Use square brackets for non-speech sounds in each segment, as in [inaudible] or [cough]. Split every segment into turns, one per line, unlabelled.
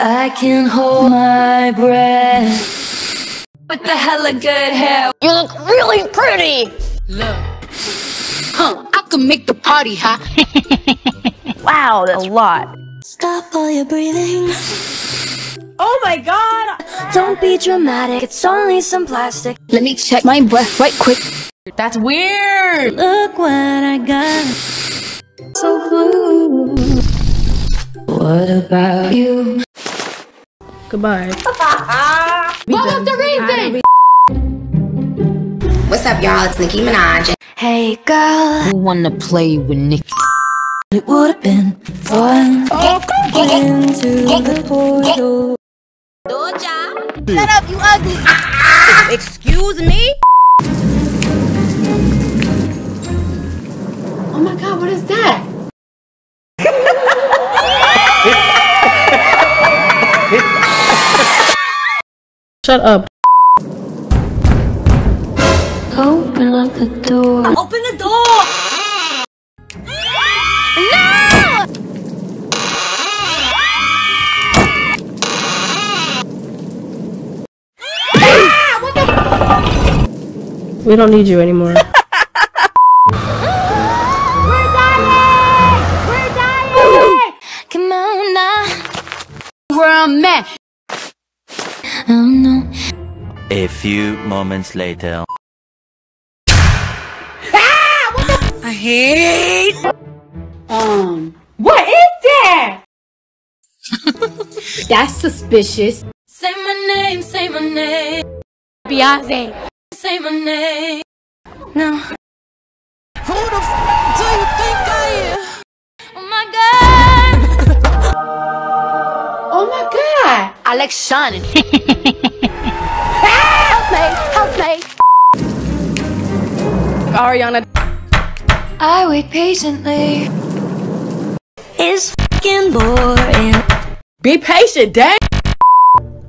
I can hold my breath. With the hella good hair.
You look really pretty.
Look. Huh, I can make the party hot. [laughs]
Wow, that's a lot.
Stop all your breathing.
Oh my god!
Don't be dramatic, it's only some plastic.
Let me check my breath right quick. That's weird.
Look what I got. So blue. What about you?
Goodbye.
What was the reason?
What's up, y'all? It's Nicki Minaj.
Hey girl,
Who wanna play with Nick?
it would have been fun. Into the portal.
Shut up, you ugly! [laughs] Excuse me?
Oh my god, what is that?
Shut up.
Open up the door.
Open the door! No.
Ah, we don't need you anymore.
Oh no.
A few moments later. Ah! What the? I hate.
Um, what is that? [laughs] That's suspicious.
Say my name, say my name,
Beyonce.
say my name. No.
Oh my god. I like shining. help me, help me.
Ariana.
I wait patiently. It's fucking boring.
Be patient, dang.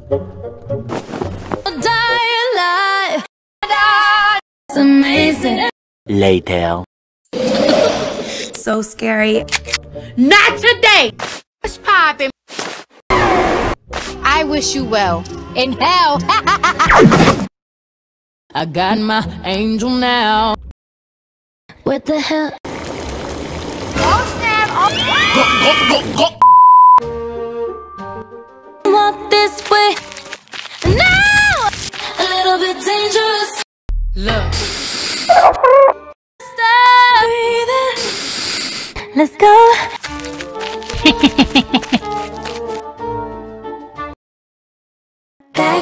I'll die alive. God, it's amazing.
Later.
So scary.
Not today. What's poppin'? I wish you well. In hell. [laughs] I got my angel now.
What the hell? Walk this way. No! A little bit dangerous.
Look.
Stop breathing. Let's go.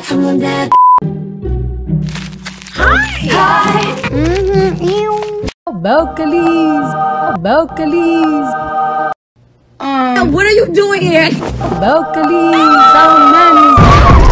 Back from the dead. Hi. Hi.
Balconies. Balconies.
what are you doing here?
Balconies. So many